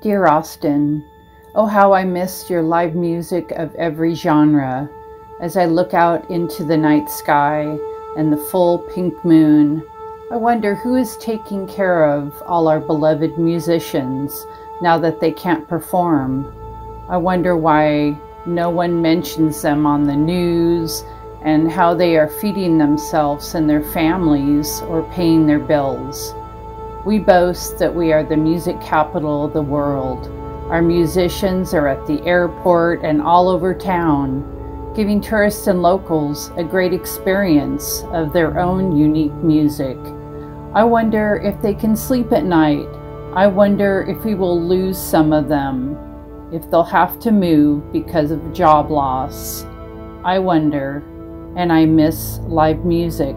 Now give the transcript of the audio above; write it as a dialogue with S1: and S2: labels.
S1: Dear Austin, oh how I miss your live music of every genre as I look out into the night sky and the full pink moon. I wonder who is taking care of all our beloved musicians now that they can't perform. I wonder why no one mentions them on the news and how they are feeding themselves and their families or paying their bills. We boast that we are the music capital of the world. Our musicians are at the airport and all over town, giving tourists and locals a great experience of their own unique music. I wonder if they can sleep at night. I wonder if we will lose some of them, if they'll have to move because of job loss. I wonder, and I miss live music.